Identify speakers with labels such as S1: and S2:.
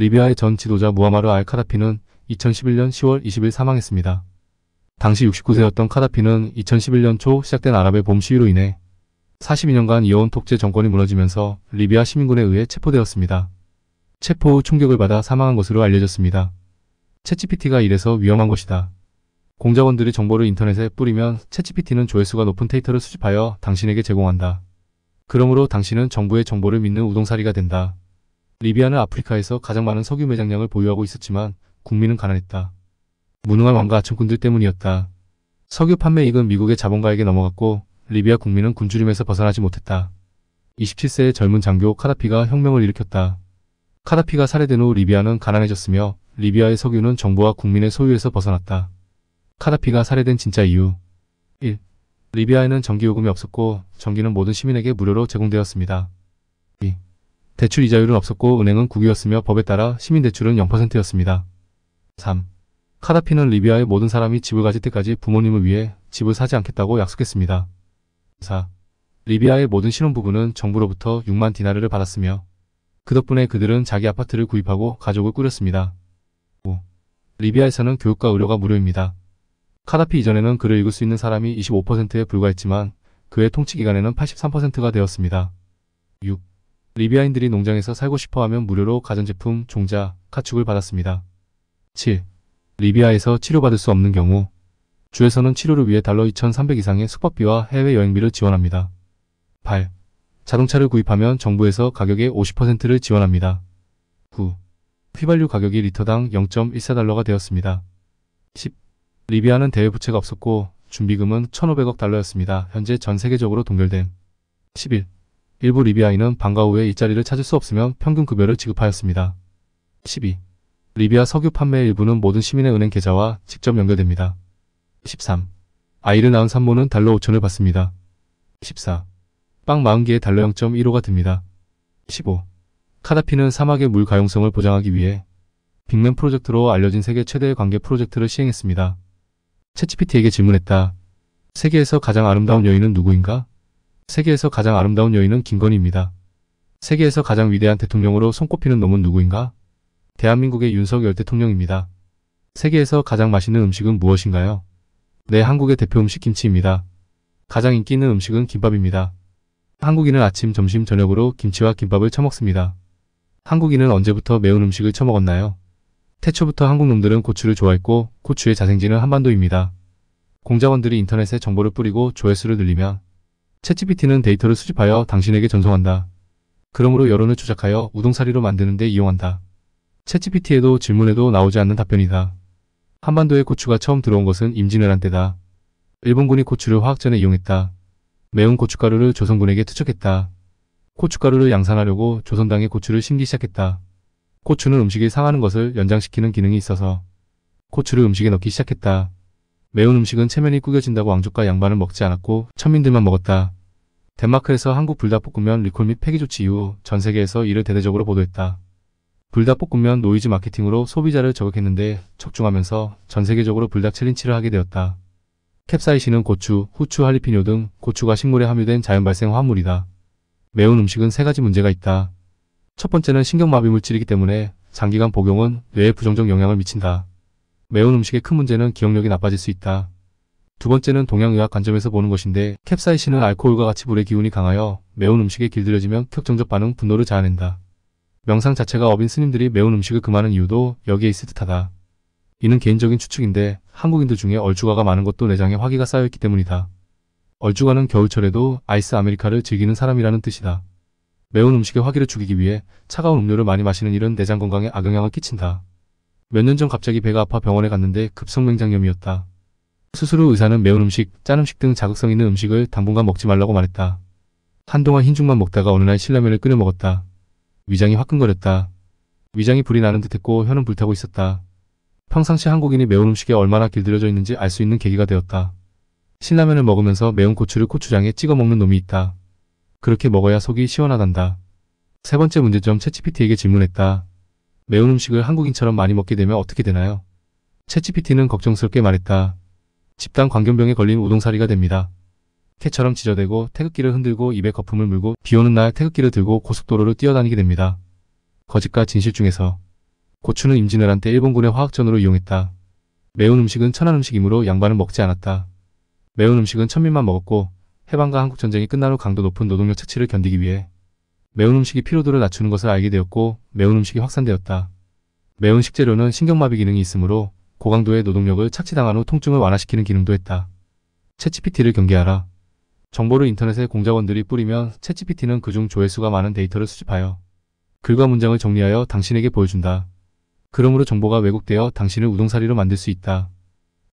S1: 리비아의 전 지도자 무하마르 알 카다피는 2011년 10월 20일 사망했습니다. 당시 69세였던 카다피는 2011년 초 시작된 아랍의 봄 시위로 인해 42년간 이어온 독재 정권이 무너지면서 리비아 시민군에 의해 체포되었습니다. 체포 후 충격을 받아 사망한 것으로 알려졌습니다. 채찌피티가 이래서 위험한 것이다. 공작원들이 정보를 인터넷에 뿌리면 채찌피티는 조회수가 높은 데이터를 수집하여 당신에게 제공한다. 그러므로 당신은 정부의 정보를 믿는 우동사리가 된다. 리비아는 아프리카에서 가장 많은 석유 매장량을 보유하고 있었지만 국민은 가난했다. 무능한 왕과 아층꾼들 때문이었다. 석유 판매익은 미국의 자본가에게 넘어갔고 리비아 국민은 굶주림에서 벗어나지 못했다. 27세의 젊은 장교 카다피가 혁명을 일으켰다. 카다피가 살해된 후 리비아는 가난해졌으며 리비아의 석유는 정부와 국민의 소유에서 벗어났다. 카다피가 살해된 진짜 이유 1. 리비아에는 전기요금이 없었고 전기는 모든 시민에게 무료로 제공되었습니다. 2. 대출 이자율은 없었고 은행은 국유였으며 법에 따라 시민 대출은 0%였습니다. 3. 카다피는 리비아의 모든 사람이 집을 가질 때까지 부모님을 위해 집을 사지 않겠다고 약속했습니다. 4. 리비아의 모든 신혼부부는 정부로부터 6만 디나르를 받았으며 그 덕분에 그들은 자기 아파트를 구입하고 가족을 꾸렸습니다. 5. 리비아에서는 교육과 의료가 무료입니다. 카다피 이전에는 글을 읽을 수 있는 사람이 25%에 불과했지만 그의 통치 기간에는 83%가 되었습니다. 6. 리비아인들이 농장에서 살고 싶어하면 무료로 가전제품, 종자, 가축을 받았습니다. 7. 리비아에서 치료받을 수 없는 경우 주에서는 치료를 위해 달러 2,300 이상의 숙박비와 해외여행비를 지원합니다. 8. 자동차를 구입하면 정부에서 가격의 50%를 지원합니다. 9. 휘발유 가격이 리터당 0.14달러가 되었습니다. 10. 리비아는 대외 부채가 없었고 준비금은 1,500억 달러였습니다. 현재 전 세계적으로 동결된 11. 일부 리비아인은 방과 후에 일자리를 찾을 수 없으면 평균 급여를 지급하였습니다. 12. 리비아 석유 판매의 일부는 모든 시민의 은행 계좌와 직접 연결됩니다. 13. 아이를 낳은 산모는 달러 5천을 받습니다. 14. 빵 40개에 달러 0.15가 듭니다. 15. 카다피는 사막의 물 가용성을 보장하기 위해 빅맨 프로젝트로 알려진 세계 최대의 관계 프로젝트를 시행했습니다. 채치피티에게 질문했다. 세계에서 가장 아름다운 여인은 누구인가? 세계에서 가장 아름다운 여인은 김건희입니다. 세계에서 가장 위대한 대통령으로 손꼽히는 놈은 누구인가? 대한민국의 윤석열 대통령입니다. 세계에서 가장 맛있는 음식은 무엇인가요? 네, 한국의 대표 음식 김치입니다. 가장 인기 있는 음식은 김밥입니다. 한국인은 아침, 점심, 저녁으로 김치와 김밥을 처먹습니다. 한국인은 언제부터 매운 음식을 처먹었나요? 태초부터 한국 놈들은 고추를 좋아했고 고추의 자생지는 한반도입니다. 공작원들이 인터넷에 정보를 뿌리고 조회수를 늘리면 채찌피티는 데이터를 수집하여 당신에게 전송한다. 그러므로 여론을 조작하여 우동사리로 만드는 데 이용한다. 채찌피티에도 질문에도 나오지 않는 답변이다. 한반도에 고추가 처음 들어온 것은 임진왜란 때다. 일본군이 고추를 화학전에 이용했다. 매운 고춧가루를 조선군에게 투척했다. 고춧가루를 양산하려고 조선당에 고추를 심기 시작했다. 고추는 음식이 상하는 것을 연장시키는 기능이 있어서 고추를 음식에 넣기 시작했다. 매운 음식은 체면이 구겨진다고 왕족과 양반은 먹지 않았고 천민들만 먹었다. 덴마크에서 한국 불닭볶음면 리콜 및 폐기 조치 이후 전 세계에서 이를 대대적으로 보도했다. 불닭볶음면 노이즈 마케팅으로 소비자를 저격했는데 적중하면서 전 세계적으로 불닭 챌린지를 하게 되었다. 캡사이신은 고추, 후추, 할라피뇨 등 고추과 식물에 함유된 자연 발생 화합물이다. 매운 음식은 세 가지 문제가 있다. 첫 번째는 신경마비 물질이기 때문에 장기간 복용은 뇌에 부정적 영향을 미친다. 매운 음식의 큰 문제는 기억력이 나빠질 수 있다. 두 번째는 동양의학 관점에서 보는 것인데 캡사이신은 알코올과 같이 불의 기운이 강하여 매운 음식에 길들여지면 격정적 반응, 분노를 자아낸다. 명상 자체가 업인 스님들이 매운 음식을 금하는 이유도 여기에 있을 듯하다. 이는 개인적인 추측인데 한국인들 중에 얼죽아가 많은 것도 내장에 화기가 쌓여있기 때문이다. 얼죽아는 겨울철에도 아이스 아메리카노를 즐기는 사람이라는 뜻이다. 매운 음식에 화기를 죽이기 위해 차가운 음료를 많이 마시는 일은 내장 건강에 악영향을 끼친다. 몇 년 전 갑자기 배가 아파 병원에 갔는데 급성맹장염이었다. 후 의사는 매운 음식, 짠 음식 등 자극성 있는 음식을 당분간 먹지 말라고 말했다. 한동안 흰죽만 먹다가 어느 날 신라면을 끓여 먹었다. 위장이 화끈거렸다. 위장이 불이 나는 듯했고 혀는 불타고 있었다. 평상시 한국인이 매운 음식에 얼마나 길들여져 있는지 알 수 있는 계기가 되었다. 신라면을 먹으면서 매운 고추를 고추장에 찍어 먹는 놈이 있다. 그렇게 먹어야 속이 시원하단다. 세 번째 문제점 채치피티에게 질문했다. 매운 음식을 한국인처럼 많이 먹게 되면 어떻게 되나요? 채치피티는 걱정스럽게 말했다. 집단 광견병에 걸린 우동사리가 됩니다. 캐처럼 지저대고 태극기를 흔들고 입에 거품을 물고 비 오는 날 태극기를 들고 고속도로를 뛰어다니게 됩니다. 거짓과 진실 중에서 고추는 임진왜란 때 일본군의 화학전으로 이용했다. 매운 음식은 천한 음식이므로 양반은 먹지 않았다. 매운 음식은 천민만 먹었고 해방과 한국전쟁이 끝난 후 강도 높은 노동력 채취를 견디기 위해 매운 음식이 피로도를 낮추는 것을 알게 되었고 매운 음식이 확산되었다. 매운 식재료는 신경마비 기능이 있으므로 고강도의 노동력을 착취당한 후 통증을 완화시키는 기능도 했다. 챗GPT를 경계하라. 정보를 인터넷에 공작원들이 뿌리면 챗GPT는 그중 조회수가 많은 데이터를 수집하여 글과 문장을 정리하여 당신에게 보여준다. 그러므로 정보가 왜곡되어 당신을 우동사리로 만들 수 있다.